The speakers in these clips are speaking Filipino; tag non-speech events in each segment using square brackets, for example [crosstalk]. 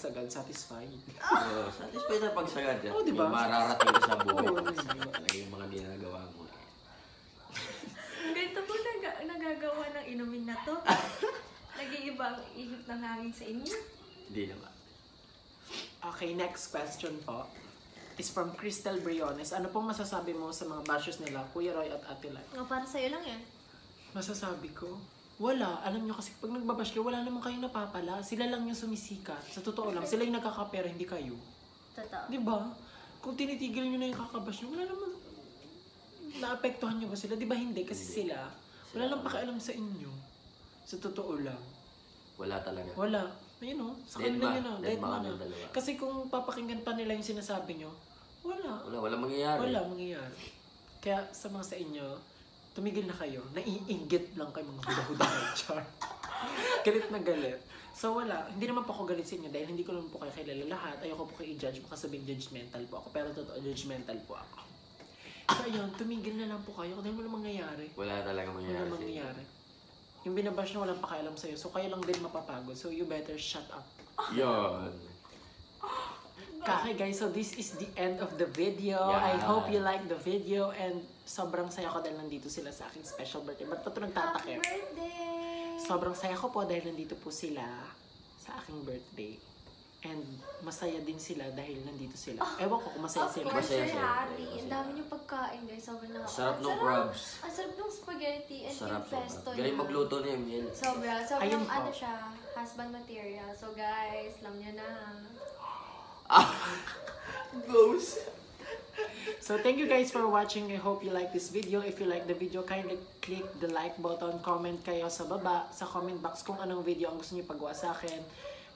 sagad, satisfied. Oo, satisfied na pagsagad yan. Oo, di ba? May mararating sa buhay. Oo, mo. di ba? Talaga yung mga ginagawa mo. Ganito po naga- nagagawa ng inumin na to. Nag-iiba ang ihip ng hangin sa inyo. Hindi naman. Okay, next question po is from Crystal Briones. Ano pong masasabi mo sa mga bashes nila, Kuya Roy at Ate Lai? Nga para sa'yo lang yan. Masasabi ko, wala. Alam nyo kasi pag nagbabash kayo, wala naman kayong napapala. Sila lang yung sumisikat. Sa totoo lang, sila yung nagkakapera, hindi kayo. Totoo. Di ba? Kung tinitigil nyo na yung kakabash nyo, wala naman naapektuhan nyo ba sila? Di ba hindi? Kasi sila, wala lang pakialam sa inyo. Sa totoo lang. Wala talaga. Wala. Ayun o, sa Dead kanila ma. yun o. Dead Dead ma ma kami na. dalawa. Kasi kung papakinggan pa nila yung sinasabi nyo, wala. Wala, wala mangyayari. Wala mangyayari. Kaya sa mga sa inyo, tumigil na kayo. Naiinggit lang kayo mga huda-huda na char. [laughs] galit na galit. So wala, hindi naman po ako galit sa inyo dahil hindi ko naman po kayo kilala lahat. Ayoko po kayo i-judge, baka sabihin judgmental po ako. Pero totoo, judgmental po ako. So ayun, tumigil na lang po kayo dahil wala mangyayari. Wala talaga Wala mangyayari. inyo. mangyayari. Yung binabash na walang pakialam sa'yo, so kayo lang din mapapagod. So you better shut up. Yun. Okay guys, so this is the end of the video. Yeah. I hope you like the video and sobrang saya ko dahil nandito sila sa aking special birthday. Ba't pa ito Happy nagtatakip? birthday! Sobrang saya ko po dahil nandito po sila sa aking birthday. And masaya din sila dahil nandito sila. Ewan ko kung masaya Of sila. course, Masaya sila. happy. Ang dami niyong pagkain, guys. Sobrang nakaka- Sarap ng crabs. Ang sarap ng spaghetti and Sarap, yung pesto sarap. Galing niya. magluto ni Emil. Sobra. Sobrang Ayun ano siya, husband material. So guys, alam niyo na. Ghost. So thank you guys for watching. I hope you like this video. If you like the video, kindly click the like button. Comment kayo sa baba, sa comment box kung anong video ang gusto niyo pagawa sa akin.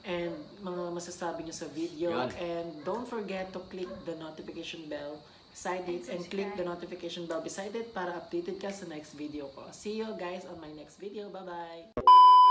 And mga masasabi niyo sa video. Yun. And don't forget to click the notification bell beside it and click the notification bell beside it para updated ka sa next video ko. See you guys on my next video. Bye-bye!